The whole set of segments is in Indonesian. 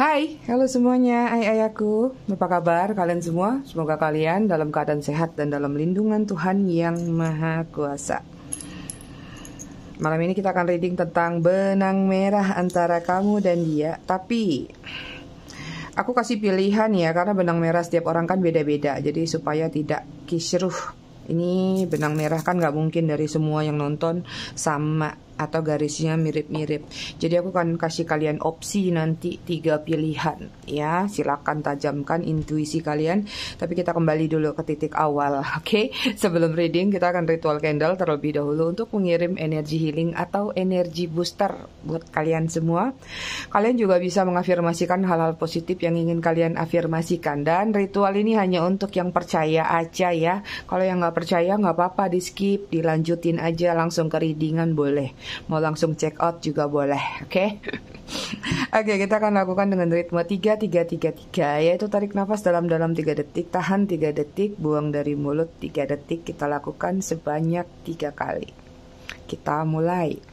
Hai, halo semuanya, hai ayahku Apa kabar kalian semua? Semoga kalian dalam keadaan sehat dan dalam lindungan Tuhan yang Maha Kuasa. Malam ini kita akan reading tentang benang merah antara kamu dan dia. Tapi Aku kasih pilihan ya Karena benang merah setiap orang kan beda-beda. Jadi supaya tidak kisruh. Ini benang merah kan gak mungkin dari semua yang nonton sama atau garisnya mirip-mirip. Jadi aku akan kasih kalian opsi nanti tiga pilihan ya. Silakan tajamkan intuisi kalian. Tapi kita kembali dulu ke titik awal, oke? Okay? Sebelum reading kita akan ritual candle terlebih dahulu untuk mengirim energi healing atau energi booster buat kalian semua. Kalian juga bisa mengafirmasikan hal-hal positif yang ingin kalian afirmasikan dan ritual ini hanya untuk yang percaya aja ya. Kalau yang nggak percaya nggak apa-apa di skip, dilanjutin aja langsung ke readingan boleh mau langsung check out juga boleh, oke? Okay? oke, okay, kita akan lakukan dengan ritme 3 3 3 3 yaitu tarik nafas dalam-dalam 3 detik, tahan 3 detik, buang dari mulut 3 detik. Kita lakukan sebanyak 3 kali. Kita mulai.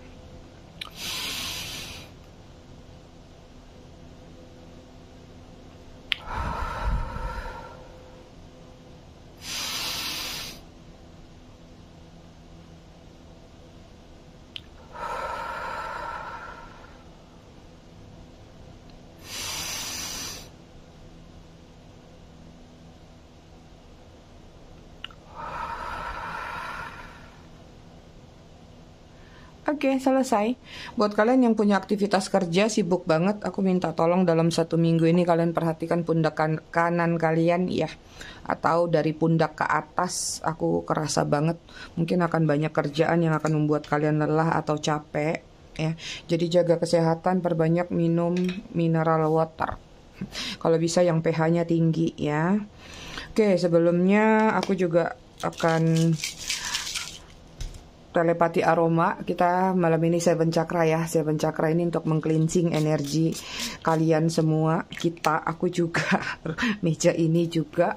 Oke, okay, selesai. Buat kalian yang punya aktivitas kerja sibuk banget, aku minta tolong dalam satu minggu ini kalian perhatikan pundak kan kanan kalian ya. Atau dari pundak ke atas, aku kerasa banget. Mungkin akan banyak kerjaan yang akan membuat kalian lelah atau capek ya. Jadi jaga kesehatan, perbanyak minum mineral water. Kalau bisa yang pH-nya tinggi ya. Oke, sebelumnya aku juga akan telepati aroma. Kita malam ini seven chakra ya. Seven chakra ini untuk mengcleansing energi kalian semua. Kita aku juga meja ini juga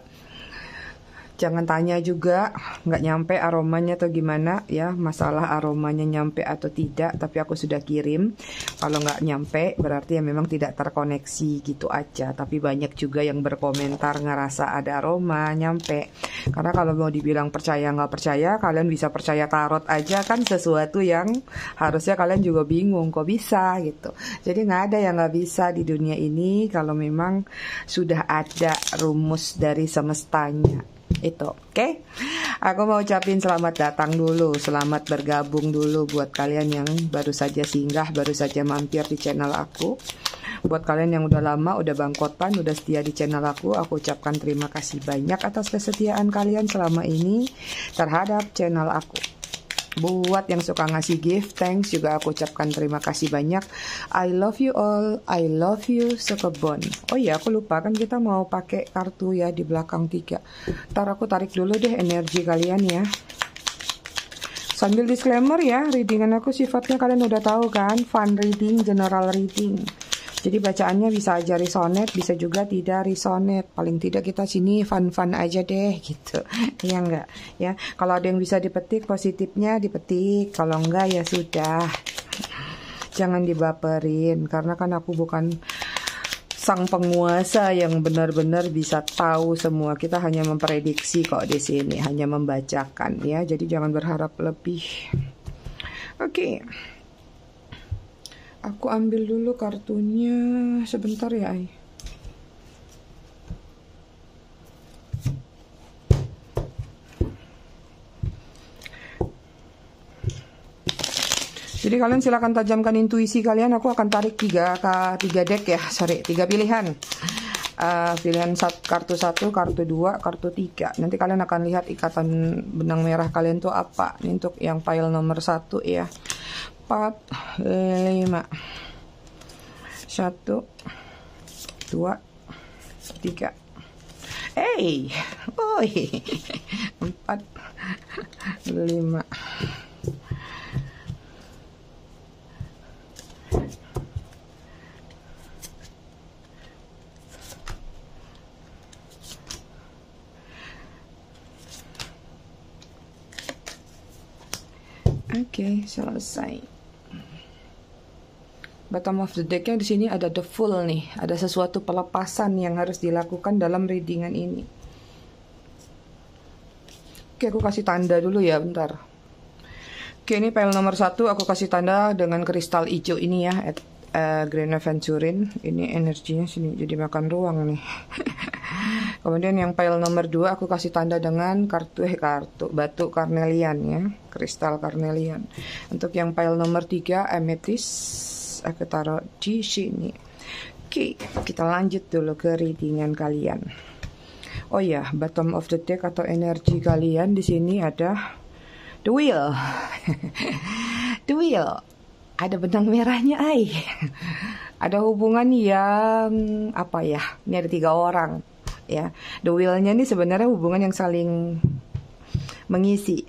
jangan tanya juga nggak nyampe aromanya atau gimana ya. Masalah aromanya nyampe atau tidak tapi aku sudah kirim. Kalau nggak nyampe berarti ya memang tidak terkoneksi gitu aja. Tapi banyak juga yang berkomentar ngerasa ada aroma nyampe. Karena kalau mau dibilang percaya nggak percaya kalian bisa percaya tarot aja. Kan sesuatu yang harusnya kalian juga bingung kok bisa gitu. Jadi nggak ada yang nggak bisa di dunia ini kalau memang sudah ada rumus dari semestanya itu oke okay? aku mau ucapin selamat datang dulu selamat bergabung dulu buat kalian yang baru saja singgah baru saja mampir di channel aku buat kalian yang udah lama udah bangkotan udah setia di channel aku aku ucapkan terima kasih banyak atas kesetiaan kalian selama ini terhadap channel aku Buat yang suka ngasih gift, thanks juga aku ucapkan terima kasih banyak. I love you all, I love you sekebon. Oh iya, aku lupa kan kita mau pakai kartu ya di belakang tiga. Ntar aku tarik dulu deh energi kalian ya. Sambil disclaimer ya, readingan aku sifatnya kalian udah tahu kan, fun reading, general reading. Jadi bacaannya bisa aja resonet, bisa juga tidak resonet. Paling tidak kita sini fun-fun aja deh gitu. Iya enggak? Ya, kalau ada yang bisa dipetik positifnya dipetik, kalau enggak ya sudah. Jangan dibaperin karena kan aku bukan sang penguasa yang benar-benar bisa tahu semua. Kita hanya memprediksi kok di sini, hanya membacakan ya. Jadi jangan berharap lebih. Oke. Okay. Aku ambil dulu kartunya sebentar ya, Ay. Jadi kalian silahkan tajamkan intuisi kalian. Aku akan tarik tiga tiga deck ya, sorry tiga pilihan. Uh, pilihan sat, kartu satu, kartu dua, kartu tiga. Nanti kalian akan lihat ikatan benang merah kalian tuh apa. Ini untuk yang file nomor satu ya empat lima. Satu dua tiga. Hey! Oi! Empat lima. Oke, okay, selesai. Bottom of the decknya di sini ada the full nih. Ada sesuatu pelepasan yang harus dilakukan dalam readingan ini. Oke aku kasih tanda dulu ya bentar. Oke ini pile nomor satu. Aku kasih tanda dengan kristal hijau ini ya at, uh, Grand Aventurin. Ini energinya sini jadi makan ruang nih. Kemudian yang pile nomor dua aku kasih tanda dengan kartu eh kartu batu karnelian ya kristal karnelian. Untuk yang pile nomor tiga amethyst aku taruh di sini. Oke kita lanjut dulu ke readingan kalian. Oh ya bottom of the deck atau energi kalian di sini ada the wheel. The wheel. Ada benang merahnya ay ada hubungan yang apa ya ini ada tiga orang ya. The wheelnya ini sebenarnya hubungan yang saling mengisi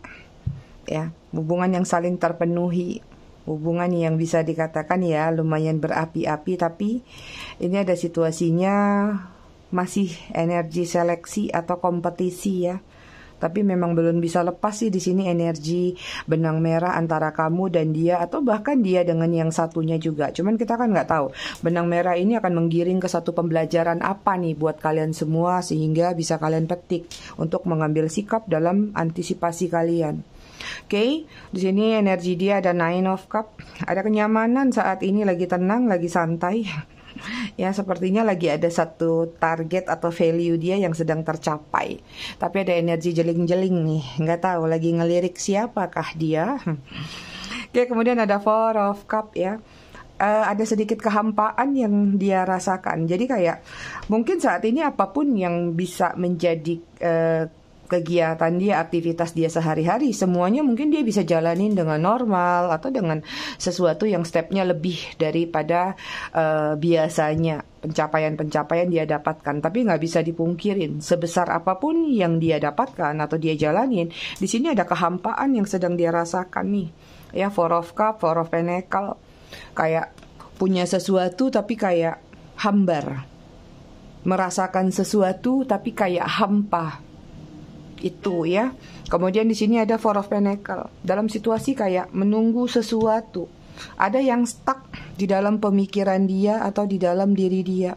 ya. Hubungan yang saling terpenuhi hubungan yang bisa dikatakan ya lumayan berapi-api tapi ini ada situasinya masih energi seleksi atau kompetisi ya. Tapi memang belum bisa lepas sih di sini energi benang merah antara kamu dan dia atau bahkan dia dengan yang satunya juga. Cuman kita kan nggak tahu benang merah ini akan menggiring ke satu pembelajaran apa nih buat kalian semua sehingga bisa kalian petik untuk mengambil sikap dalam antisipasi kalian. Oke, okay? di sini energi dia ada Nine of Cup. Ada kenyamanan saat ini lagi tenang, lagi santai. ya sepertinya lagi ada satu target atau value dia yang sedang tercapai. Tapi ada energi jeling-jeling nih, nggak tahu lagi ngelirik siapakah dia. Oke, kemudian ada Four of Cup ya. Uh, ada sedikit kehampaan yang dia rasakan. Jadi kayak mungkin saat ini apa pun yang bisa menjadi uh, kegiatan dia, aktivitas dia sehari-hari, semuanya mungkin dia bisa jalanin dengan normal atau dengan sesuatu yang stepnya lebih daripada uh, biasanya pencapaian-pencapaian dia dapatkan. Tapi nggak bisa dipungkirin sebesar apa pun yang dia dapatkan atau dia jalanin, di sini ada kehampaan yang sedang dia rasakan nih. Ya, Four of Cup, Four of Pentacle, kayak punya sesuatu tapi kayak hambar merasakan sesuatu tapi kayak hampa itu ya. Kemudian di sini ada Four of Pentacle. Dalam situasi kayak menunggu sesuatu. Ada yang stuck di dalam pemikiran dia atau di dalam diri dia.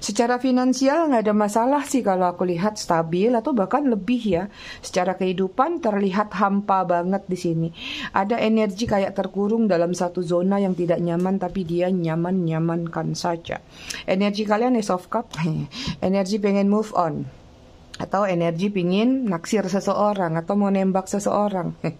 Secara finansial nggak ada masalah sih kalau aku lihat stabil atau bahkan lebih ya. Secara kehidupan terlihat hampa banget di sini. Ada energi kayak terkurung dalam satu zona yang tidak nyaman tapi dia nyaman-nyamankan saja. Energi kalian is of cup. energi pengen move on atau energi pingin naksir seseorang atau mau nembak seseorang.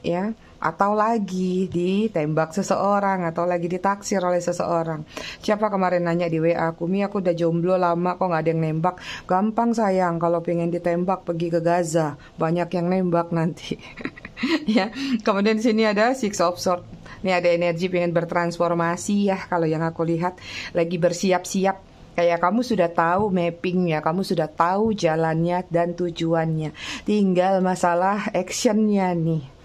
Ya. Atau lagi ditembak seseorang atau lagi ditaksir oleh seseorang. Siapa kemarin nanya di WA aku mi aku udah jomblo lama kok nggak ada yang nembak? Gampang sayang. Kalau pengen ditembak pergi ke Gaza. Banyak yang nembak nanti. Ya. Kemudian di sini ada six of swords. Ini ada energi pengen bertransformasi ya kalau yang aku lihat. Lagi bersiap-siap Kayak kamu sudah tahu mappingnya, kamu sudah tahu jalannya dan tujuannya. Tinggal masalah actionnya nih.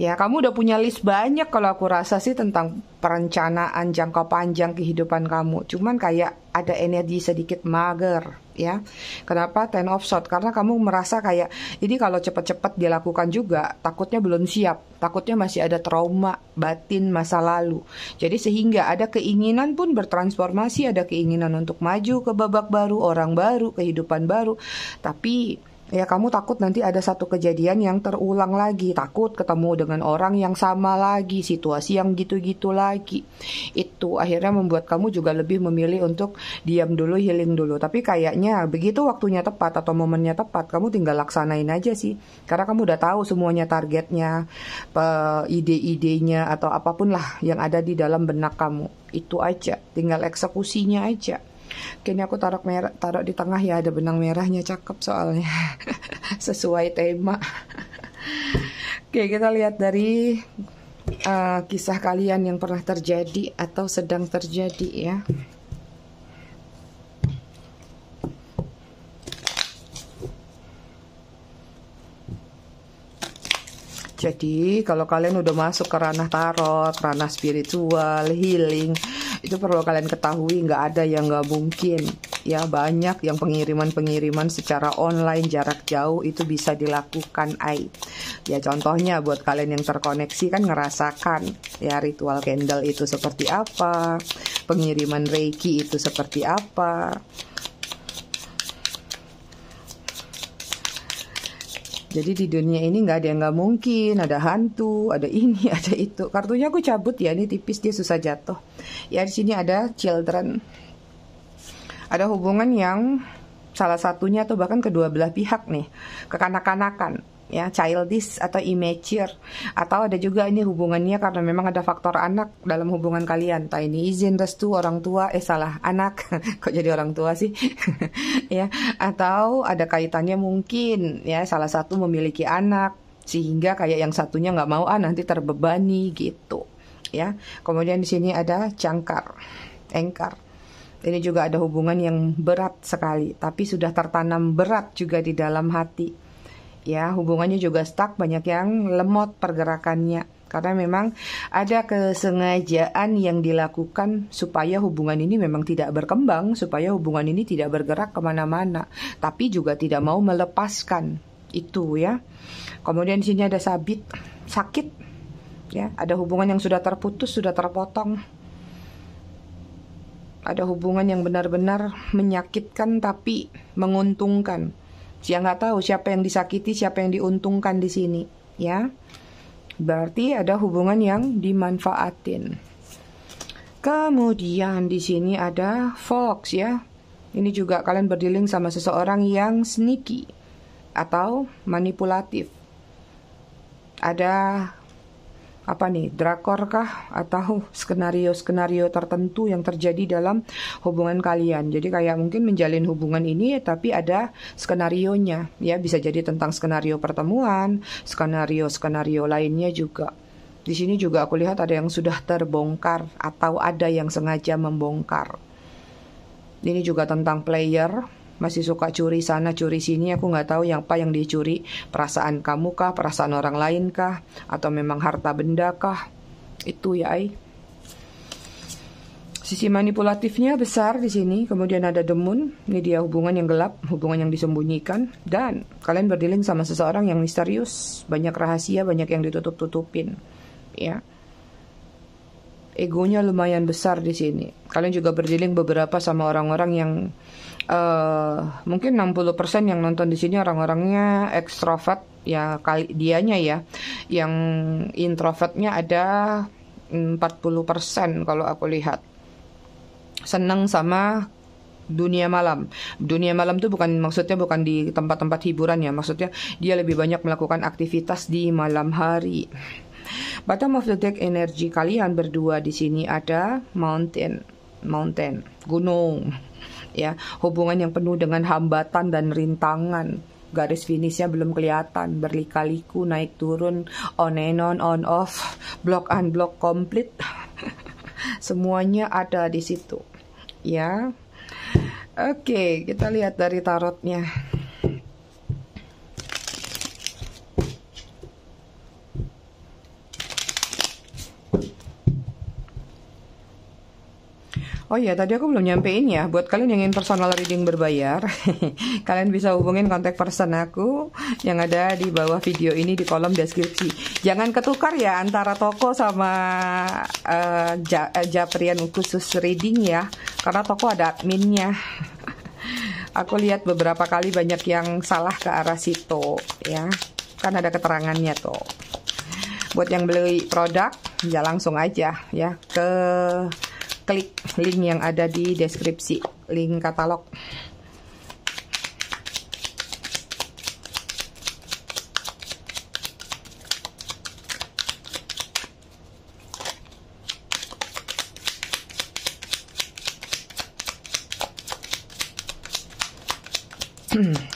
Ya, kamu udah punya list banyak kalau aku rasa sih tentang perencanaan jangka panjang kehidupan kamu. Cuman kayak ada energi sedikit mager, ya. Kenapa ten of shot? Karena kamu merasa kayak ini kalau cepat-cepat dilakukan juga, takutnya belum siap. Takutnya masih ada trauma batin masa lalu. Jadi sehingga ada keinginan pun bertransformasi, ada keinginan untuk maju ke babak baru, orang baru, kehidupan baru. Tapi ya kamu takut nanti ada satu kejadian yang terulang lagi. Takut ketemu dengan orang yang sama lagi situasi yang gitu-gitu lagi. Itu akhirnya membuat kamu juga lebih memilih untuk diam dulu healing dulu. Tapi kayaknya begitu waktunya tepat atau momennya tepat kamu tinggal laksanain aja sih. Karena kamu udah tahu semuanya targetnya ide-idenya atau apa pun lah yang ada di dalam benak kamu. Itu aja tinggal eksekusinya aja Kini aku taruh merah, taruh di tengah ya ada benang merahnya cakep soalnya sesuai tema. Oke kita lihat dari uh, kisah kalian yang pernah terjadi atau sedang terjadi ya. Jadi kalau kalian udah masuk ke ranah tarot, ranah spiritual, healing, itu perlu kalian ketahui nggak ada yang nggak mungkin ya banyak yang pengiriman-pengiriman secara online jarak jauh itu bisa dilakukan ai Ya contohnya buat kalian yang terkoneksi kan ngerasakan ya ritual candle itu seperti apa, pengiriman reiki itu seperti apa. Jadi di dunia ini nggak ada yang nggak mungkin, ada hantu, ada ini, ada itu. Kartunya aku cabut ya, ini tipis dia susah jatuh. Ya di sini ada children, ada hubungan yang salah satunya atau bahkan kedua belah pihak nih, kekanak-kanakan ya childish atau immature. Atau ada juga ini hubungannya karena memang ada faktor anak dalam hubungan kalian. Entah ini izin restu orang tua eh salah anak. Kok jadi orang tua sih? Ya atau ada kaitannya mungkin ya salah satu memiliki anak sehingga kayak yang satunya nggak mau ah nanti terbebani gitu. Ya kemudian di sini ada cangkar engkar. Ini juga ada hubungan yang berat sekali tapi sudah tertanam berat juga di dalam hati ya hubungannya juga stuck banyak yang lemot pergerakannya. Karena memang ada kesengajaan yang dilakukan supaya hubungan ini memang tidak berkembang supaya hubungan ini tidak bergerak ke mana-mana tapi juga tidak mau melepaskan itu ya. Kemudian di sini ada sabit sakit ya. Ada hubungan yang sudah terputus sudah terpotong. Ada hubungan yang benar-benar menyakitkan tapi menguntungkan dia nggak tahu siapa yang disakiti, siapa yang diuntungkan di sini, ya. Berarti ada hubungan yang dimanfaatin. Kemudian di sini ada fox ya. Ini juga kalian berdealing sama seseorang yang sneaky atau manipulatif. Ada apa nih drakor kah atau skenario-skenario tertentu yang terjadi dalam hubungan kalian. Jadi kayak mungkin menjalin hubungan ini tapi ada skenario nya ya bisa jadi tentang skenario pertemuan, skenario-skenario lainnya juga. Di sini juga aku lihat ada yang sudah terbongkar atau ada yang sengaja membongkar. Ini juga tentang player masih suka curi sana curi sini. Aku nggak tahu yang apa yang dicuri. Perasaan kamu kah? Perasaan orang lain kah? Atau memang harta benda kah? Itu ya ai. Sisi manipulatifnya besar di sini, kemudian ada demun, ini dia hubungan yang gelap, hubungan yang disembunyikan, dan kalian berdealing sama seseorang yang misterius, banyak rahasia, banyak yang ditutup-tutupin, ya. Egonya lumayan besar di sini. Kalian juga berdealing beberapa sama orang-orang yang uh, mungkin 60% yang nonton di sini orang-orangnya ekstrovert ya kali dianya ya. Yang introvertnya ada 40% kalau aku lihat. Seneng sama dunia malam. Dunia malam itu bukan maksudnya bukan di tempat-tempat hiburan ya, maksudnya dia lebih banyak melakukan aktivitas di malam hari. Bottom of the deck energi kalian berdua di sini ada mountain, mountain, gunung ya. Hubungan yang penuh dengan hambatan dan rintangan. Garis finishnya belum kelihatan. Berlika-liku naik turun on and on on off. Block unblock komplit semuanya ada di situ. Ya. Oke kita lihat dari tarotnya Oh iya, tadi aku belum nyampein ya. Buat kalian yang ingin personal reading berbayar, kalian bisa hubungin kontak person aku yang ada di bawah video ini di kolom deskripsi. Jangan ketukar ya antara toko sama uh, ja, Japrian khusus reading ya, karena toko ada adminnya. aku lihat beberapa kali banyak yang salah ke arah situ ya, kan ada keterangannya tuh. Buat yang beli produk, ya langsung aja ya ke klik link yang ada di deskripsi link katalog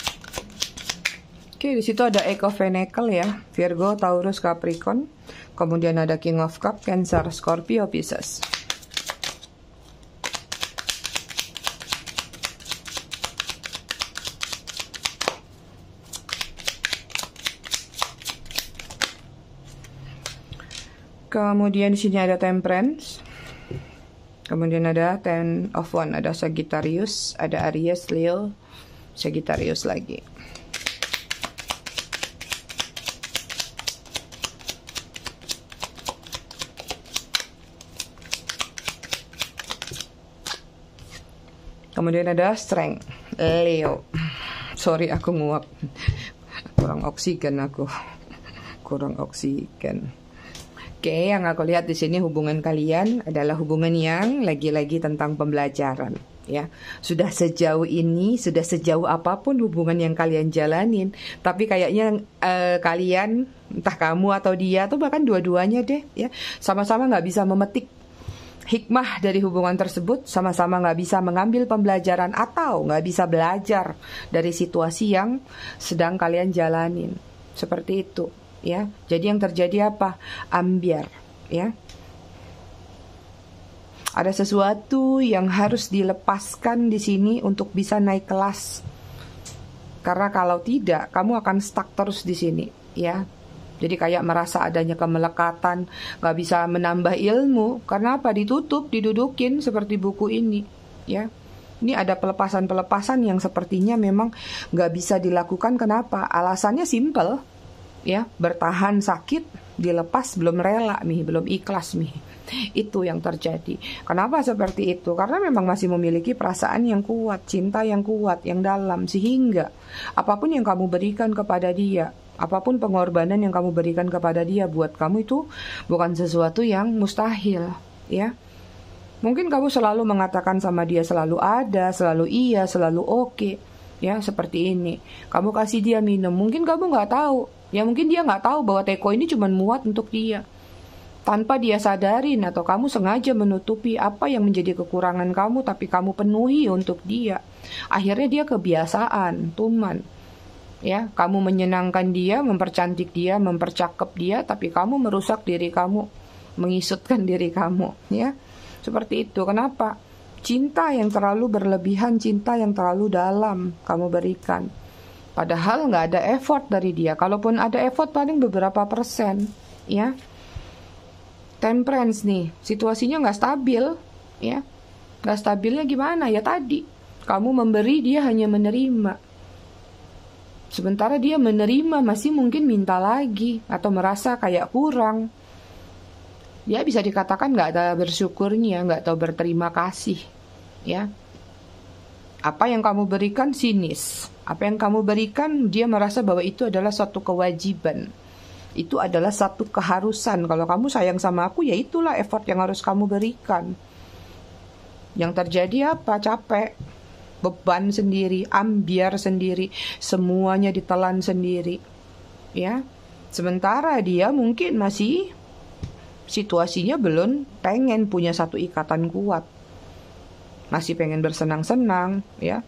Oke, di situ ada Echo Venacle ya, Virgo, Taurus, Capricorn. Kemudian ada King of Cup, Cancer, Scorpio, Pisces. Kemudian di sini ada Temperance. Kemudian ada Ten of One, ada Sagittarius, ada Aries, Leo, Sagittarius lagi. Kemudian ada Strength, Leo. Sorry aku nguap. Kurang oksigen aku. Kurang oksigen. Oke, yang aku lihat di sini hubungan kalian adalah hubungan yang lagi-lagi tentang pembelajaran ya. Sudah sejauh ini sudah sejauh apa pun hubungan yang kalian jalanin tapi kayaknya uh, kalian entah kamu atau dia atau bahkan dua-duanya deh ya sama-sama nggak bisa memetik hikmah dari hubungan tersebut sama-sama nggak bisa mengambil pembelajaran atau nggak bisa belajar dari situasi yang sedang kalian jalanin. Seperti itu ya jadi yang terjadi apa ambiar ya ada sesuatu yang harus dilepaskan di sini untuk bisa naik kelas karena kalau tidak kamu akan stuck terus di sini ya jadi kayak merasa adanya kemelekatan, nggak bisa menambah ilmu karena apa? Ditutup, didudukin seperti buku ini, ya. Ini ada pelepasan-pelepasan yang sepertinya memang nggak bisa dilakukan. Kenapa? Alasannya simple, ya. Bertahan sakit, dilepas belum rela nih, belum ikhlas nih. Itu yang terjadi. Kenapa seperti itu? Karena memang masih memiliki perasaan yang kuat, cinta yang kuat, yang dalam, sehingga apa pun yang kamu berikan kepada dia, apa pun pengorbanan yang kamu berikan kepada dia buat kamu itu bukan sesuatu yang mustahil, ya. Mungkin kamu selalu mengatakan sama dia selalu ada, selalu iya, selalu oke, ya seperti ini. Kamu kasih dia minum, mungkin kamu nggak tahu, ya mungkin dia nggak tahu bahwa teko ini cuma muat untuk dia. Tanpa dia sadarin atau kamu sengaja menutupi apa yang menjadi kekurangan kamu tapi kamu penuhi untuk dia. Akhirnya dia kebiasaan, tuman. Ya kamu menyenangkan dia mempercantik dia mempercakap dia tapi kamu merusak diri kamu mengisutkan diri kamu. Ya seperti itu. Kenapa? Cinta yang terlalu berlebihan cinta yang terlalu dalam kamu berikan padahal nggak ada effort dari dia. Kalaupun ada effort paling beberapa persen ya. Temperance nih situasinya nggak stabil ya. Nggak stabilnya gimana? Ya tadi kamu memberi dia hanya menerima. Sementara dia menerima masih mungkin minta lagi atau merasa kayak kurang. Dia bisa dikatakan nggak ada bersyukurnya, nggak tahu berterima kasih, ya. Apa yang kamu berikan sinis, apa yang kamu berikan dia merasa bahwa itu adalah suatu kewajiban, itu adalah satu keharusan. Kalau kamu sayang sama aku, ya itulah effort yang harus kamu berikan. Yang terjadi apa? Capek beban sendiri, ambiar sendiri, semuanya ditelan sendiri. Ya. Sementara dia mungkin masih situasinya belum pengen punya satu ikatan kuat. Masih pengen bersenang-senang, ya.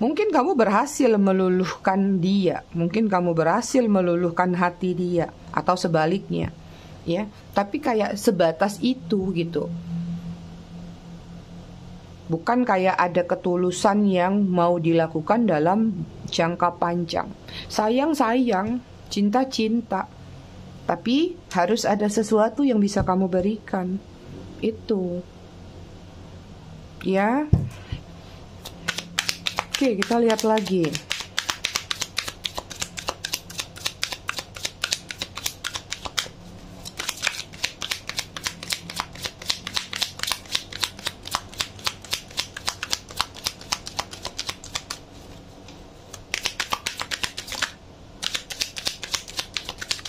Mungkin kamu berhasil meluluhkan dia, mungkin kamu berhasil meluluhkan hati dia atau sebaliknya, ya. Tapi kayak sebatas itu gitu bukan kayak ada ketulusan yang mau dilakukan dalam jangka panjang. Sayang-sayang, cinta-cinta. Tapi harus ada sesuatu yang bisa kamu berikan. Itu. Ya. Oke, kita lihat lagi.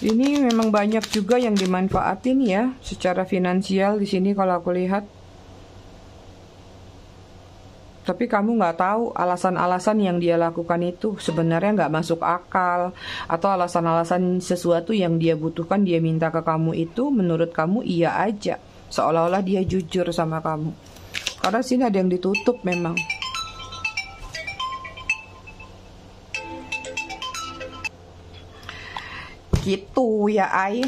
Ini memang banyak juga yang dimanfaatin ya secara finansial di sini kalau aku lihat. Tapi kamu nggak tahu alasan-alasan yang dia lakukan itu sebenarnya nggak masuk akal atau alasan-alasan sesuatu yang dia butuhkan dia minta ke kamu itu menurut kamu iya aja seolah-olah dia jujur sama kamu. Karena sini ada yang ditutup memang. Gitu ya Ai.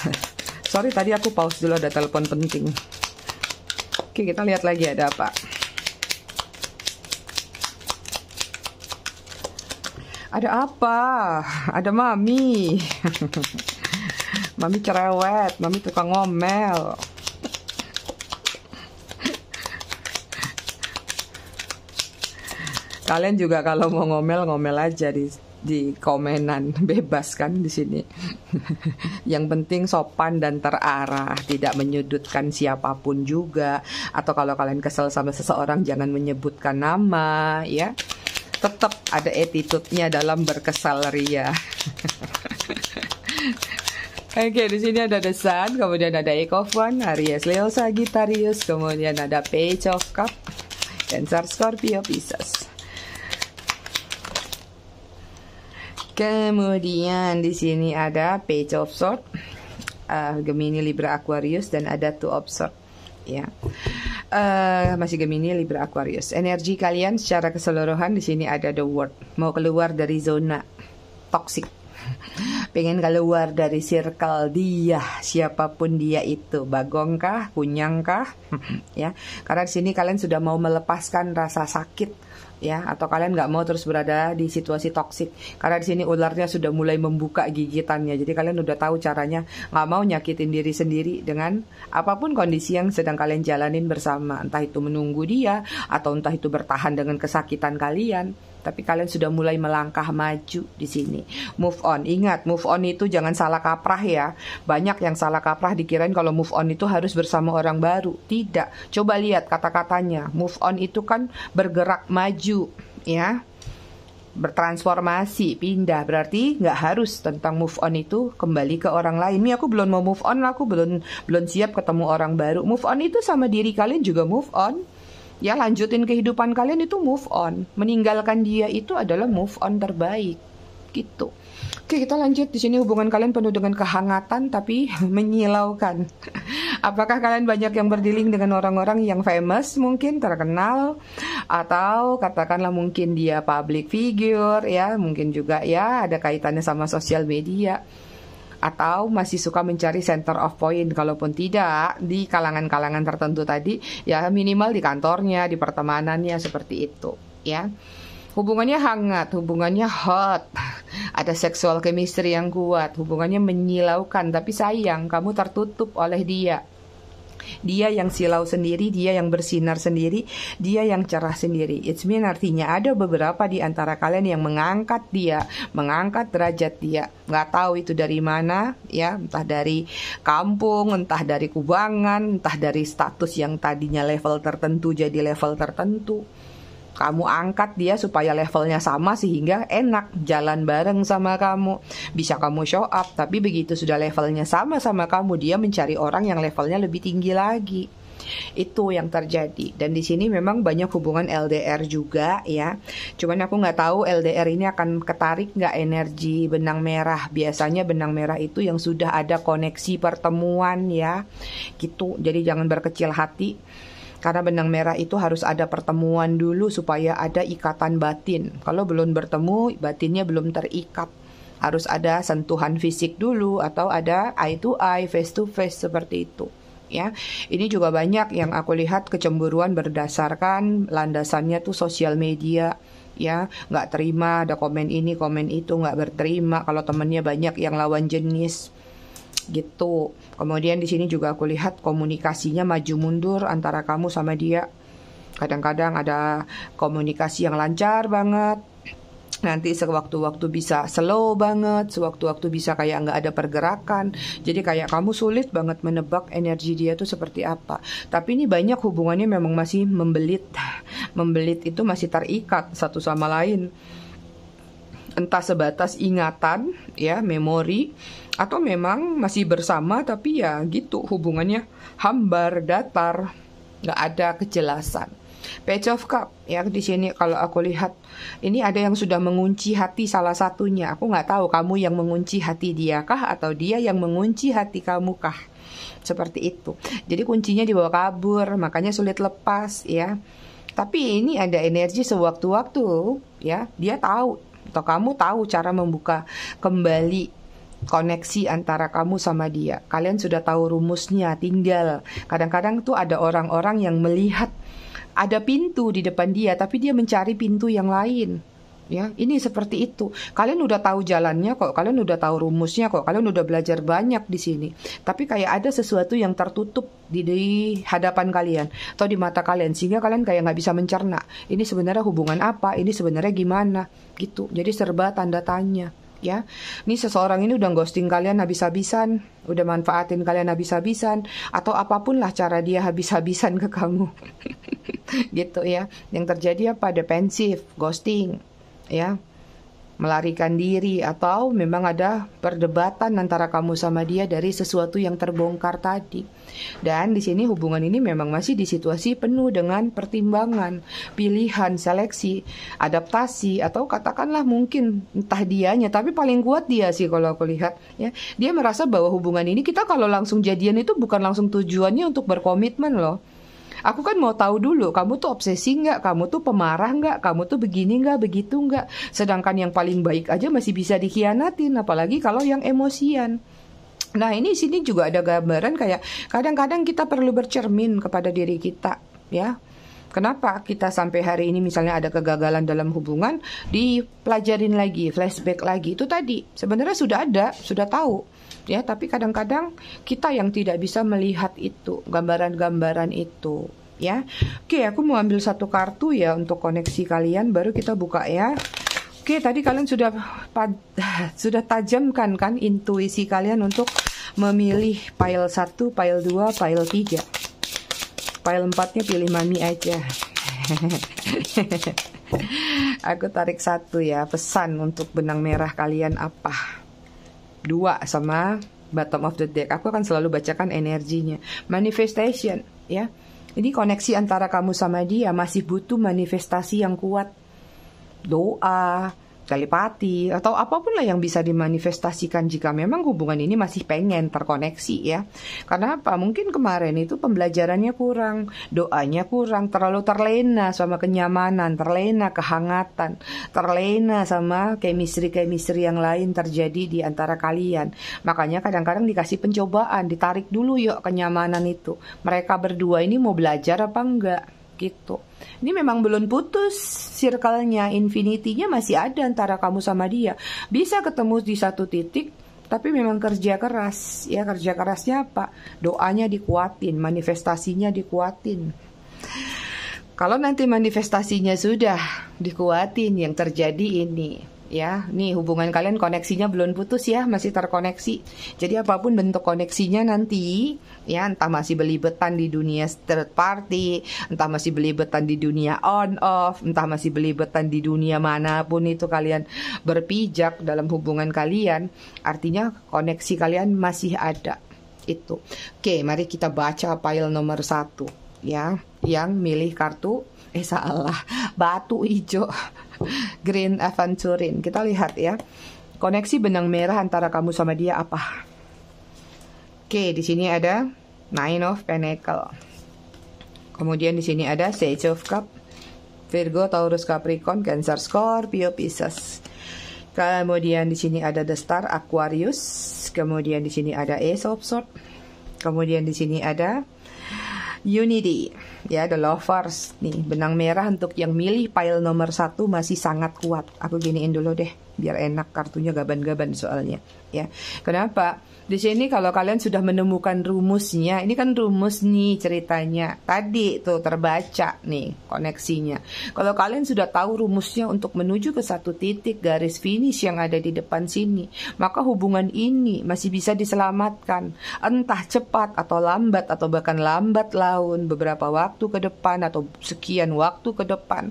Sorry tadi aku pause dulu ada telepon penting. Oke kita lihat lagi ada apa. Ada apa? Ada mami. mami cerewet, mami tukang ngomel. Kalian juga kalau mau ngomel ngomel aja di di komenan bebas kan di sini. Yang penting sopan dan terarah, tidak menyudutkan siapa pun juga. Atau kalau kalian kesel sama seseorang jangan menyebutkan nama ya. Tetap ada attitude-nya dalam berkesal ria. Oke, di sini ada The Sun, kemudian ada One, Aries, Leo, Sagittarius, kemudian ada Page of Cup, Cancer, Scorpio, Pisces. Kemudian di sini ada Page of Swords, uh, Gemini, Libra, Aquarius dan ada Two of Swords. Ya, uh, masih Gemini, Libra, Aquarius. Energi kalian secara keseluruhan di sini ada The World. Mau keluar dari zona toxic. Pengen keluar dari circle dia, siapa pun dia itu, bagong kah, kunyang kah, ya. Karena di sini kalian sudah mau melepaskan rasa sakit ya atau kalian nggak mau terus berada di situasi toksik karena di sini ularnya sudah mulai membuka gigitannya. Jadi kalian udah tahu caranya nggak mau nyakitin diri sendiri dengan apa pun kondisi yang sedang kalian jalanin bersama. Entah itu menunggu dia atau entah itu bertahan dengan kesakitan kalian tapi kalian sudah mulai melangkah maju di sini. Move on. Ingat, move on itu jangan salah kaprah ya. Banyak yang salah kaprah dikirain kalau move on itu harus bersama orang baru. Tidak. Coba lihat kata-katanya. Move on itu kan bergerak maju, ya bertransformasi, pindah. Berarti nggak harus tentang move on itu kembali ke orang lain. Ini aku belum mau move on, aku belum belum siap ketemu orang baru. Move on itu sama diri kalian juga move on ya lanjutin kehidupan kalian itu move on. Meninggalkan dia itu adalah move on terbaik. Gitu. Oke kita lanjut. Di sini hubungan kalian penuh dengan kehangatan tapi menyilaukan. Apakah kalian banyak yang berdiling dengan orang-orang yang famous mungkin terkenal? Atau katakanlah mungkin dia public figure ya. Mungkin juga ya ada kaitannya sama sosial media atau masih suka mencari center of point. Kalaupun tidak di kalangan-kalangan tertentu tadi ya minimal di kantornya di pertemanannya seperti itu ya. Hubungannya hangat hubungannya hot. Ada seksual chemistry yang kuat hubungannya menyilaukan tapi sayang kamu tertutup oleh dia dia yang silau sendiri, dia yang bersinar sendiri, dia yang cerah sendiri. It's mean artinya ada beberapa di antara kalian yang mengangkat dia, mengangkat derajat dia. Nggak tahu itu dari mana, ya, entah dari kampung, entah dari kubangan, entah dari status yang tadinya level tertentu jadi level tertentu kamu angkat dia supaya levelnya sama sehingga enak jalan bareng sama kamu. Bisa kamu show up tapi begitu sudah levelnya sama sama kamu dia mencari orang yang levelnya lebih tinggi lagi. Itu yang terjadi. Dan di sini memang banyak hubungan LDR juga ya. Cuman aku nggak tahu LDR ini akan ketarik nggak energi benang merah. Biasanya benang merah itu yang sudah ada koneksi pertemuan ya. Gitu. Jadi jangan berkecil hati karena benang merah itu harus ada pertemuan dulu supaya ada ikatan batin. Kalau belum bertemu, batinnya belum terikat. Harus ada sentuhan fisik dulu atau ada eye to eye, face to face seperti itu. Ya, ini juga banyak yang aku lihat kecemburuan berdasarkan landasannya tuh sosial media ya nggak terima ada komen ini komen itu nggak berterima kalau temennya banyak yang lawan jenis gitu. Kemudian di sini juga aku lihat komunikasinya maju mundur antara kamu sama dia. Kadang-kadang ada komunikasi yang lancar banget. Nanti sewaktu-waktu bisa slow banget, sewaktu-waktu bisa kayak nggak ada pergerakan. Jadi kayak kamu sulit banget menebak energi dia tuh seperti apa. Tapi ini banyak hubungannya memang masih membelit. Membelit itu masih terikat satu sama lain entah sebatas ingatan ya memori atau memang masih bersama tapi ya gitu hubungannya. Hambar datar nggak ada kejelasan. Page of Cup ya di sini kalau aku lihat ini ada yang sudah mengunci hati salah satunya. Aku nggak tahu kamu yang mengunci hati dia kah atau dia yang mengunci hati kamu kah. Seperti itu. Jadi kuncinya dibawa kabur makanya sulit lepas ya. Tapi ini ada energi sewaktu-waktu ya. Dia tahu atau kamu tahu cara membuka kembali koneksi antara kamu sama dia. Kalian sudah tahu rumusnya, tinggal. Kadang-kadang tuh ada orang-orang yang melihat ada pintu di depan dia tapi dia mencari pintu yang lain. ya ini seperti itu. Kalian udah tahu jalannya kok kalian udah tahu rumusnya kok kalian udah belajar banyak di sini. Tapi kayak ada sesuatu yang tertutup di, di hadapan kalian atau di mata kalian sehingga kalian kayak nggak bisa mencerna. Ini sebenarnya hubungan apa? Ini sebenarnya gimana? Gitu. Jadi serba tanda tanya ya. Ini seseorang ini udah ghosting kalian habis-habisan, udah manfaatin kalian habis-habisan atau apa pun lah cara dia habis-habisan ke kamu. gitu ya. Yang terjadi apa? Defensif, ghosting, ya melarikan diri atau memang ada perdebatan antara kamu sama dia dari sesuatu yang terbongkar tadi. Dan di sini hubungan ini memang masih di situasi penuh dengan pertimbangan, pilihan, seleksi, adaptasi atau katakanlah mungkin entah dianya tapi paling kuat dia sih kalau aku lihat ya. Dia merasa bahwa hubungan ini kita kalau langsung jadian itu bukan langsung tujuannya untuk berkomitmen loh Aku kan mau tahu dulu, kamu tuh obsesi nggak? Kamu tuh pemarah nggak? Kamu tuh begini nggak? Begitu nggak? Sedangkan yang paling baik aja masih bisa dikhianatin, apalagi kalau yang emosian. Nah ini sini juga ada gambaran kayak kadang-kadang kita perlu bercermin kepada diri kita, ya. Kenapa kita sampai hari ini misalnya ada kegagalan dalam hubungan, dipelajarin lagi, flashback lagi. Itu tadi sebenarnya sudah ada, sudah tahu ya tapi kadang-kadang kita yang tidak bisa melihat itu gambaran-gambaran itu ya. Oke aku mau ambil satu kartu ya untuk koneksi kalian baru kita buka ya. Oke tadi kalian sudah sudah tajamkan kan intuisi kalian untuk memilih pile 1 pile 2 pile 3 pile 4 nya pilih mami aja. Aku tarik satu ya pesan untuk benang merah kalian apa dua sama bottom of the deck. Aku akan selalu bacakan energinya. Manifestation, ya. Ini koneksi antara kamu sama dia masih butuh manifestasi yang kuat. Doa, telepati atau apa pun lah yang bisa dimanifestasikan jika memang hubungan ini masih pengen terkoneksi ya. Karena apa? Mungkin kemarin itu pembelajarannya kurang, doanya kurang, terlalu terlena sama kenyamanan, terlena kehangatan, terlena sama chemistry-chemistry yang lain terjadi di antara kalian. Makanya kadang-kadang dikasih pencobaan, ditarik dulu yuk kenyamanan itu. Mereka berdua ini mau belajar apa enggak? Gitu. Ini memang belum putus circle-nya, infinity-nya masih ada antara kamu sama dia. Bisa ketemu di satu titik, tapi memang kerja keras. Ya, kerja kerasnya apa? Doanya dikuatin, manifestasinya dikuatin. Kalau nanti manifestasinya sudah dikuatin, yang terjadi ini ya. Nih hubungan kalian koneksinya belum putus ya, masih terkoneksi. Jadi apa pun bentuk koneksinya nanti ya entah masih belibetan di dunia third party, entah masih belibetan di dunia on off, entah masih belibetan di dunia mana pun itu kalian berpijak dalam hubungan kalian, artinya koneksi kalian masih ada. Itu. Oke, mari kita baca file nomor satu ya, yang milih kartu eh salah. Batu hijau. Green aventurin kita lihat ya. Koneksi benang merah antara kamu sama dia apa oke di sini ada nine of pentacle kemudian di sini ada sage of cup Virgo Taurus Capricorn Cancer Scorpio Pisces. Kemudian di sini ada the star Aquarius. Kemudian di sini ada ace of swords. Kemudian di sini ada Unity. Ya The Lovers. Nih benang merah untuk yang milih pile nomor satu masih sangat kuat. Aku giniin dulu deh biar enak kartunya gaban-gaban soalnya ya kenapa di sini kalau kalian sudah menemukan rumusnya, ini kan rumus nih ceritanya. Tadi tuh terbaca nih koneksinya. Kalau kalian sudah tahu rumusnya untuk menuju ke satu titik garis finish yang ada di depan sini, maka hubungan ini masih bisa diselamatkan. Entah cepat atau lambat atau bahkan lambat laun beberapa waktu ke depan atau sekian waktu ke depan.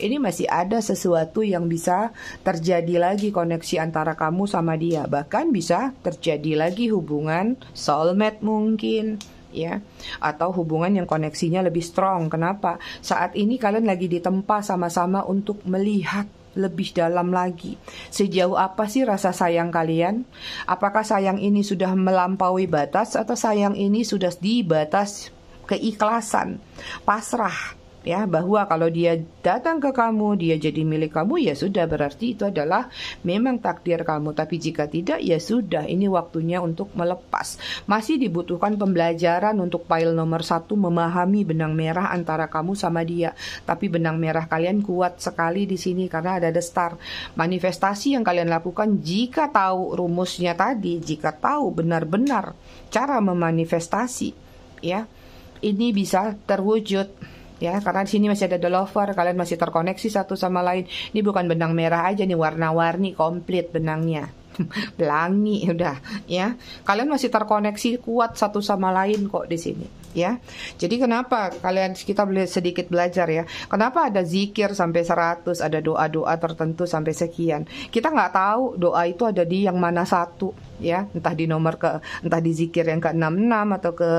Ini masih ada sesuatu yang bisa terjadi lagi koneksi antara kamu sama dia. Bahkan bisa terjadi lagi hubungan soulmate mungkin ya atau hubungan yang koneksinya lebih strong. Kenapa? Saat ini kalian lagi ditempa sama-sama untuk melihat lebih dalam lagi. Sejauh apa sih rasa sayang kalian? Apakah sayang ini sudah melampaui batas atau sayang ini sudah di batas keikhlasan, pasrah, ya bahwa kalau dia datang ke kamu dia jadi milik kamu ya sudah berarti itu adalah memang takdir kamu. Tapi jika tidak ya sudah ini waktunya untuk melepas. Masih dibutuhkan pembelajaran untuk file nomor satu memahami benang merah antara kamu sama dia. Tapi benang merah kalian kuat sekali di sini karena ada the star. Manifestasi yang kalian lakukan jika tahu rumusnya tadi jika tahu benar-benar cara memanifestasi ya ini bisa terwujud ya karena di sini masih ada the lover kalian masih terkoneksi satu sama lain ini bukan benang merah aja nih warna-warni komplit benangnya pelangi udah ya kalian masih terkoneksi kuat satu sama lain kok di sini ya. Jadi kenapa kalian kita boleh sedikit belajar ya. Kenapa ada zikir sampai 100, ada doa-doa tertentu sampai sekian. Kita nggak tahu doa itu ada di yang mana satu ya, entah di nomor ke entah di zikir yang ke-66 atau ke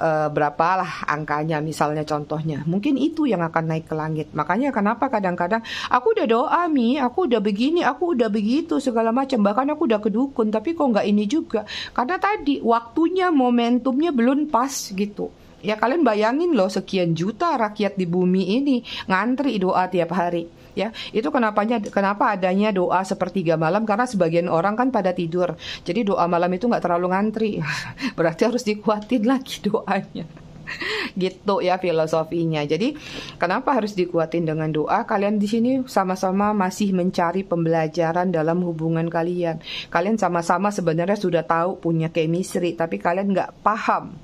uh, berapalah angkanya misalnya contohnya. Mungkin itu yang akan naik ke langit. Makanya kenapa kadang-kadang aku udah doa Mi, aku udah begini, aku udah begitu segala macam. Bahkan aku udah kedukun, tapi kok nggak ini juga. Karena tadi waktunya momentumnya belum pas gitu. Ya kalian bayangin loh sekian juta rakyat di bumi ini ngantri doa tiap hari. Ya, itu kenapanya kenapa adanya doa sepertiga malam karena sebagian orang kan pada tidur. Jadi doa malam itu nggak terlalu ngantri. Berarti harus dikuatin lagi doanya gitu ya filosofinya. Jadi kenapa harus dikuatin dengan doa? Kalian di sini sama-sama masih mencari pembelajaran dalam hubungan kalian. Kalian sama-sama sebenarnya sudah tahu punya chemistry, tapi kalian nggak paham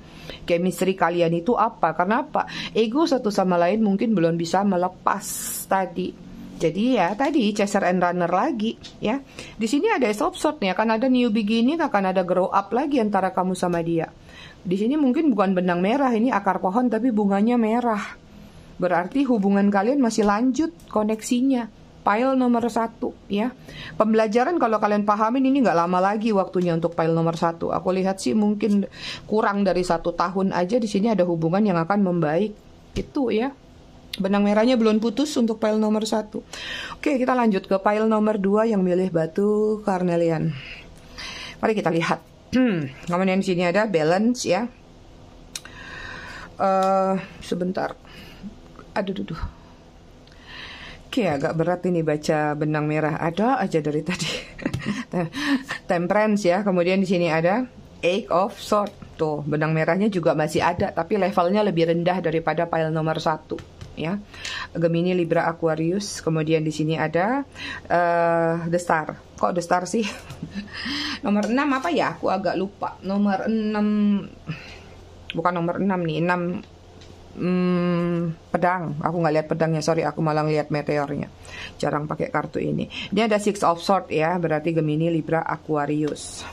chemistry kalian itu apa. Karena apa? Ego satu sama lain mungkin belum bisa melepas tadi. Jadi ya tadi chaser and runner lagi ya. Di sini ada shot nih akan ada new beginning, akan ada grow up lagi antara kamu sama dia. Di sini mungkin bukan benang merah, ini akar pohon tapi bunganya merah. Berarti hubungan kalian masih lanjut koneksinya file nomor satu ya. Pembelajaran kalau kalian pahamin ini nggak lama lagi waktunya untuk file nomor satu. Aku lihat sih mungkin kurang dari satu tahun aja di sini ada hubungan yang akan membaik. Itu ya. Benang merahnya belum putus untuk file nomor satu. Oke, kita lanjut ke file nomor dua yang milih batu carnelian. Mari kita lihat. Kemudian di sini ada balance ya. Uh, sebentar. Aduh, aduh. Oke, agak berat ini baca benang merah. Ada aja dari tadi. Temperance ya. Kemudian di sini ada Eight of Sword. Tuh, benang merahnya juga masih ada, tapi levelnya lebih rendah daripada pile nomor satu. Ya, Gemini, Libra, Aquarius. Kemudian di sini ada uh, The Star. Kok The Star sih? nomor 6 apa ya? Aku agak lupa. Nomor 6 bukan nomor 6 nih, 6 hmm, pedang. Aku nggak lihat pedangnya, sorry. Aku malah lihat meteornya. Jarang pakai kartu ini. Ini ada Six of Swords ya, berarti Gemini, Libra, Aquarius.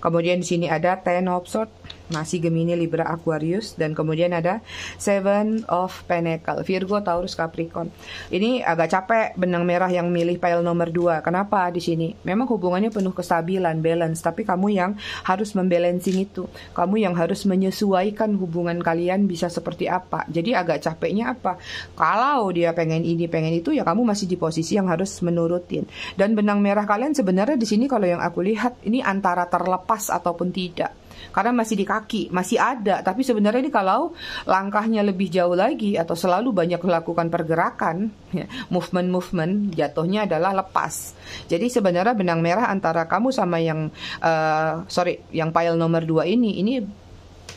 Kemudian di sini ada Ten of Swords masih Gemini, Libra, Aquarius dan kemudian ada Seven of Pentacle, Virgo, Taurus, Capricorn. Ini agak capek benang merah yang milih pile nomor 2. Kenapa di sini? Memang hubungannya penuh kestabilan, balance, tapi kamu yang harus membalancing itu. Kamu yang harus menyesuaikan hubungan kalian bisa seperti apa. Jadi agak capeknya apa? Kalau dia pengen ini, pengen itu ya kamu masih di posisi yang harus menurutin. Dan benang merah kalian sebenarnya di sini kalau yang aku lihat ini antara terlepas ataupun tidak karena masih di kaki, masih ada. Tapi sebenarnya ini kalau langkahnya lebih jauh lagi atau selalu banyak melakukan pergerakan, ya, movement-movement, jatuhnya adalah lepas. Jadi sebenarnya benang merah antara kamu sama yang, uh, sorry, yang pile nomor dua ini, ini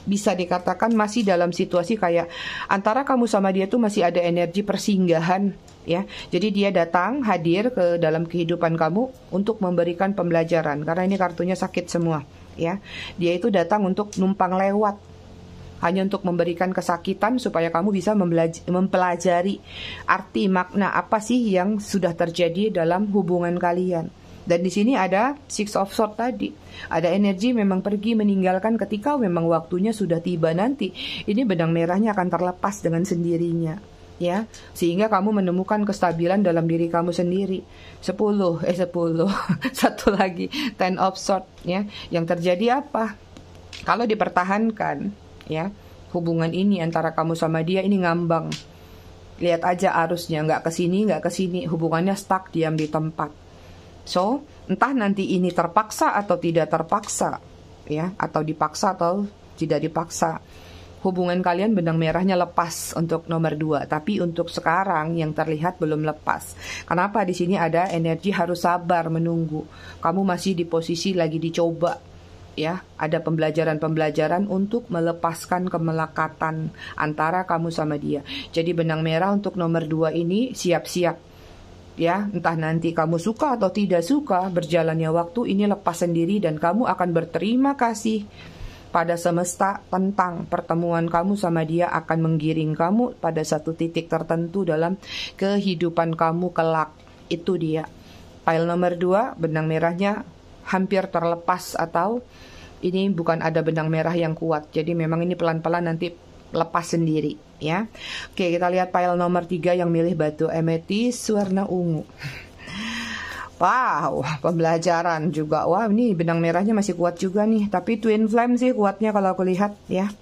bisa dikatakan masih dalam situasi kayak antara kamu sama dia tuh masih ada energi persinggahan ya. Jadi dia datang hadir ke dalam kehidupan kamu untuk memberikan pembelajaran karena ini kartunya sakit semua ya. Dia itu datang untuk numpang lewat hanya untuk memberikan kesakitan supaya kamu bisa mempelajari arti makna apa sih yang sudah terjadi dalam hubungan kalian. Dan di sini ada six of sword tadi. Ada energi memang pergi meninggalkan ketika memang waktunya sudah tiba nanti. Ini benang merahnya akan terlepas dengan sendirinya ya sehingga kamu menemukan kestabilan dalam diri kamu sendiri. 10 eh 10 satu lagi ten of sword ya. Yang terjadi apa? Kalau dipertahankan ya hubungan ini antara kamu sama dia ini ngambang. Lihat aja arusnya nggak ke sini nggak ke sini hubungannya stuck diam di tempat. So entah nanti ini terpaksa atau tidak terpaksa ya atau dipaksa atau tidak dipaksa hubungan kalian benang merahnya lepas untuk nomor dua, tapi untuk sekarang yang terlihat belum lepas. Kenapa di sini ada energi harus sabar menunggu. Kamu masih di posisi lagi dicoba ya ada pembelajaran-pembelajaran untuk melepaskan kemelekatan antara kamu sama dia. Jadi benang merah untuk nomor dua ini siap-siap ya entah nanti kamu suka atau tidak suka berjalannya waktu ini lepas sendiri dan kamu akan berterima kasih pada semesta tentang pertemuan kamu sama dia akan menggiring kamu pada satu titik tertentu dalam kehidupan kamu kelak itu dia file nomor dua benang merahnya hampir terlepas atau ini bukan ada benang merah yang kuat. Jadi memang ini pelan-pelan nanti lepas sendiri ya. Oke, kita lihat file nomor 3 yang milih batu emetis warna ungu. Wow, pembelajaran juga. Wah, ini benang merahnya masih kuat juga nih. Tapi twin flame sih kuatnya kalau aku lihat ya.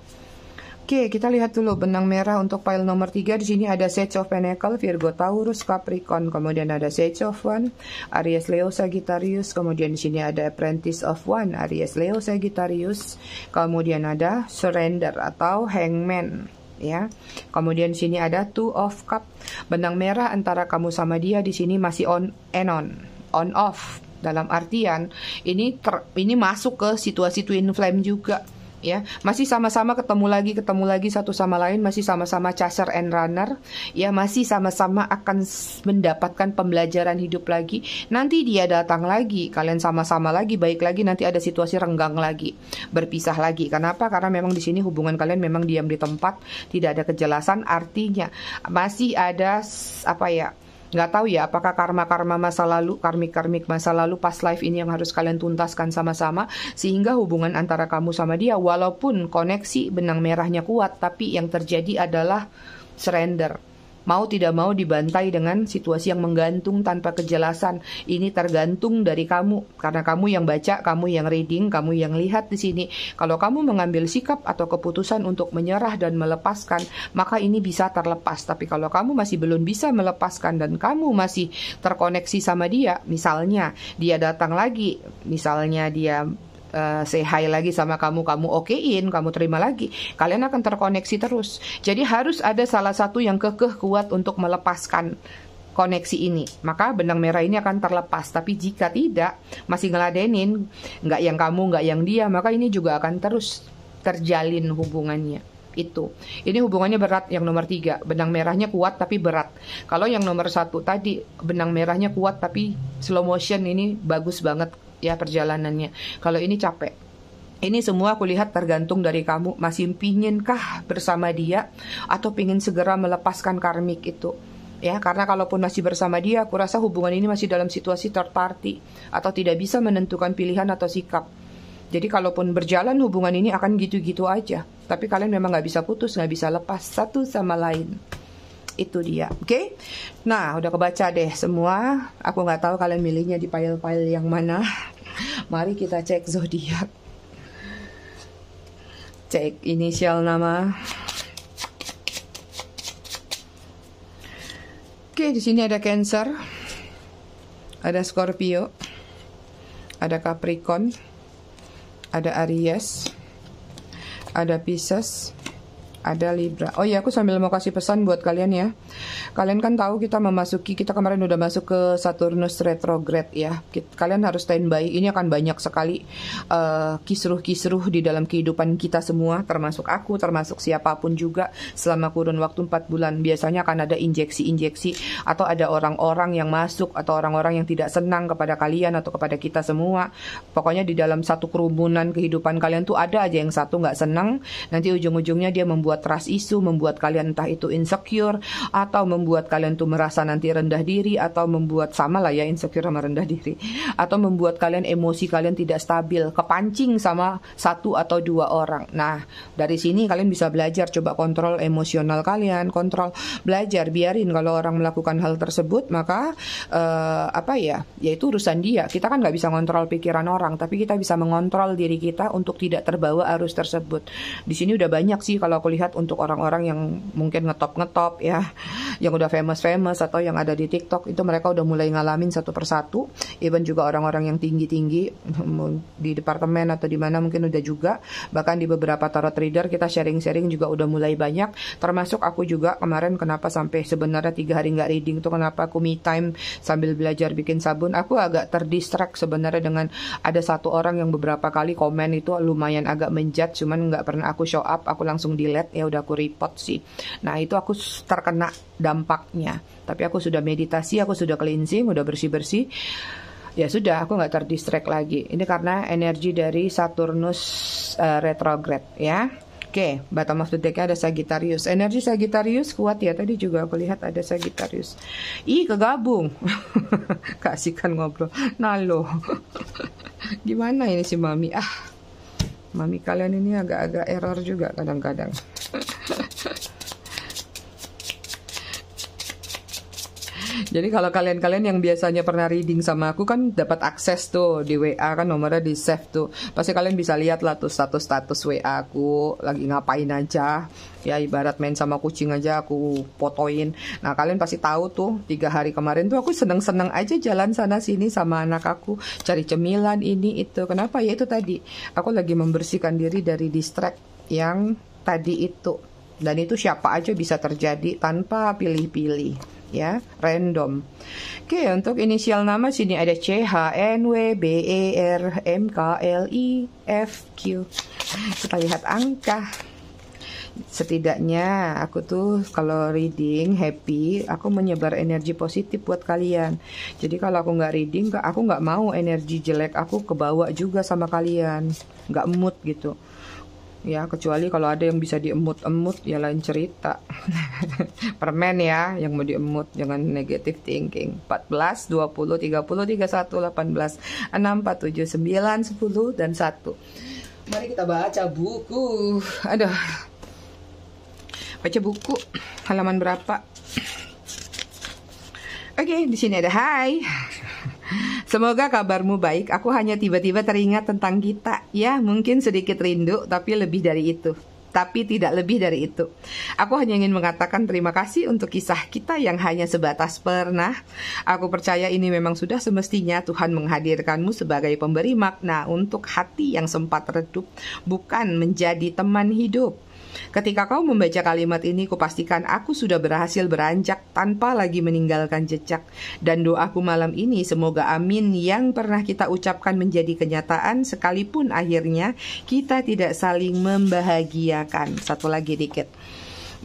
Oke, kita lihat dulu benang merah untuk file nomor 3. Di sini ada Sage of Pentacle, Virgo Taurus, Capricorn, kemudian ada Sage of One, Aries Leo Sagittarius, kemudian di sini ada Apprentice of One, Aries Leo Sagittarius, kemudian ada Surrender atau Hangman ya. Kemudian di sini ada Two of Cup. Benang merah antara kamu sama dia di sini masih on and on, on off. Dalam artian ini ter, ini masuk ke situasi twin flame juga ya. Masih sama-sama ketemu lagi ketemu lagi satu sama lain masih sama-sama chaser and runner ya. Masih sama-sama akan mendapatkan pembelajaran hidup lagi. Nanti dia datang lagi kalian sama-sama lagi baik lagi nanti ada situasi renggang lagi berpisah lagi. Kenapa? Karena memang di sini hubungan kalian memang diam di tempat tidak ada kejelasan. Artinya masih ada apa ya nggak tahu ya apakah karma-karma masa lalu, karmik-karmik masa lalu pas life ini yang harus kalian tuntaskan sama-sama sehingga hubungan antara kamu sama dia walaupun koneksi benang merahnya kuat tapi yang terjadi adalah surrender Mau tidak mau dibantai dengan situasi yang menggantung tanpa kejelasan. Ini tergantung dari kamu karena kamu yang baca, kamu yang reading, kamu yang lihat di sini. Kalau kamu mengambil sikap atau keputusan untuk menyerah dan melepaskan, maka ini bisa terlepas. Tapi kalau kamu masih belum bisa melepaskan dan kamu masih terkoneksi sama dia, misalnya dia datang lagi, misalnya dia uh, say hi lagi sama kamu, kamu okein, kamu terima lagi, kalian akan terkoneksi terus. Jadi harus ada salah satu yang kekeh kuat untuk melepaskan koneksi ini. Maka benang merah ini akan terlepas. Tapi jika tidak, masih ngeladenin, nggak yang kamu, nggak yang dia, maka ini juga akan terus terjalin hubungannya itu. Ini hubungannya berat yang nomor tiga. Benang merahnya kuat tapi berat. Kalau yang nomor satu tadi benang merahnya kuat tapi slow motion ini bagus banget ya perjalanannya. Kalau ini capek. Ini semua aku lihat tergantung dari kamu masih pinginkah bersama dia atau pingin segera melepaskan karmik itu. Ya, karena kalaupun masih bersama dia, aku rasa hubungan ini masih dalam situasi third party atau tidak bisa menentukan pilihan atau sikap. Jadi kalaupun berjalan hubungan ini akan gitu-gitu aja. Tapi kalian memang nggak bisa putus, nggak bisa lepas satu sama lain itu dia oke okay? nah udah kebaca deh semua aku nggak tahu kalian milihnya di file-file yang mana mari kita cek zodiak cek inisial nama oke di sini ada Cancer ada Scorpio ada Capricorn ada Aries ada Pisces ada Libra. Oh iya, aku sambil mau kasih pesan buat kalian ya. Kalian kan tahu kita memasuki, kita kemarin udah masuk ke Saturnus retrograde ya. Kalian harus standby. Ini akan banyak sekali uh, kisruh-kisruh di dalam kehidupan kita semua, termasuk aku, termasuk siapa pun juga selama kurun waktu 4 bulan. Biasanya akan ada injeksi-injeksi atau ada orang-orang yang masuk atau orang-orang yang tidak senang kepada kalian atau kepada kita semua. Pokoknya di dalam satu kerumunan kehidupan kalian tuh ada aja yang satu nggak senang, nanti ujung-ujungnya dia membuat trust isu, membuat kalian entah itu insecure atau membuat kalian tuh merasa nanti rendah diri atau membuat sama lah ya insecure sama rendah diri atau membuat kalian emosi kalian tidak stabil, kepancing sama satu atau dua orang. Nah, dari sini kalian bisa belajar coba kontrol emosional kalian, kontrol belajar biarin kalau orang melakukan hal tersebut maka uh, apa ya, yaitu urusan dia. Kita kan nggak bisa kontrol pikiran orang, tapi kita bisa mengontrol diri kita untuk tidak terbawa arus tersebut. Di sini udah banyak sih kalau aku lihat untuk orang-orang yang mungkin ngetop-ngetop ya, yang udah famous-famous atau yang ada di TikTok itu mereka udah mulai ngalamin satu persatu. Even juga orang-orang yang tinggi-tinggi di departemen atau di mana mungkin udah juga. Bahkan di beberapa tarot trader kita sharing-sharing juga udah mulai banyak. Termasuk aku juga kemarin kenapa sampai sebenarnya tiga hari nggak reading tuh kenapa aku me time sambil belajar bikin sabun. Aku agak terdistract sebenarnya dengan ada satu orang yang beberapa kali komen itu lumayan agak menjat, cuman nggak pernah aku show up. Aku langsung delete ya udah aku report sih. Nah itu aku terkena dampaknya. Tapi aku sudah meditasi, aku sudah cleansing, udah bersih-bersih. Ya sudah, aku nggak terdistract lagi. Ini karena energi dari Saturnus uh, retrograde ya. Oke, okay, bottom of the deck ada Sagittarius. Energi Sagittarius kuat ya. Tadi juga aku lihat ada Sagittarius. Ih, kegabung. Kasihkan ngobrol. Nalo. Gimana ini si Mami? Ah, Mami kalian ini agak-agak error juga kadang-kadang. Jadi kalau kalian-kalian yang biasanya pernah reading sama aku kan dapat akses tuh di WA kan nomornya di save tuh. Pasti kalian bisa lihat lah tuh status-status WA aku lagi ngapain aja. Ya ibarat main sama kucing aja aku fotoin. Nah kalian pasti tahu tuh tiga hari kemarin tuh aku seneng-seneng aja jalan sana sini sama anak aku cari cemilan ini itu. Kenapa ya itu tadi aku lagi membersihkan diri dari distract yang tadi itu. Dan itu siapa aja bisa terjadi tanpa pilih-pilih ya random. Oke untuk inisial nama sini ada C H N W B E R M K L I F Q. Kita lihat angka. Setidaknya aku tuh kalau reading happy aku menyebar energi positif buat kalian. Jadi kalau aku nggak reading aku nggak mau energi jelek aku kebawa juga sama kalian. Nggak mood gitu ya kecuali kalau ada yang bisa diemut-emut ya lain cerita. Permen ya yang mau diemut jangan negative thinking. 14 20 30 31 18 6 4 7 9 10 dan 1 mari kita baca buku. Aduh. Baca buku. Halaman berapa? Oke okay, di sini ada. Hai Semoga kabarmu baik. Aku hanya tiba-tiba teringat tentang kita. Ya, mungkin sedikit rindu, tapi lebih dari itu. Tapi tidak lebih dari itu. Aku hanya ingin mengatakan terima kasih untuk kisah kita yang hanya sebatas pernah. Aku percaya ini memang sudah semestinya Tuhan menghadirkanmu sebagai pemberi makna untuk hati yang sempat redup, bukan menjadi teman hidup. Ketika kau membaca kalimat ini, kupastikan aku sudah berhasil beranjak tanpa lagi meninggalkan jejak. Dan doaku malam ini semoga amin yang pernah kita ucapkan menjadi kenyataan sekalipun akhirnya kita tidak saling membahagiakan. Satu lagi dikit.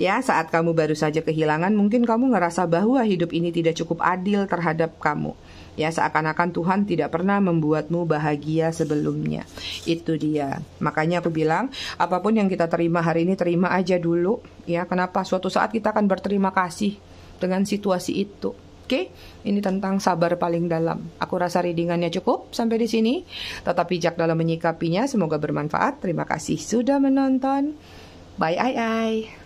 Ya, saat kamu baru saja kehilangan, mungkin kamu ngerasa bahwa hidup ini tidak cukup adil terhadap kamu. Ya, seakan-akan Tuhan tidak pernah membuatmu bahagia sebelumnya. Itu dia. Makanya aku bilang, apa pun yang kita terima hari ini terima aja dulu. Ya, kenapa? Suatu saat kita akan berterima kasih dengan situasi itu. Oke, ini tentang sabar paling dalam. Aku rasa readingannya cukup sampai di sini. Tetap bijak dalam menyikapinya. Semoga bermanfaat. Terima kasih sudah menonton. Bye, ai, ai.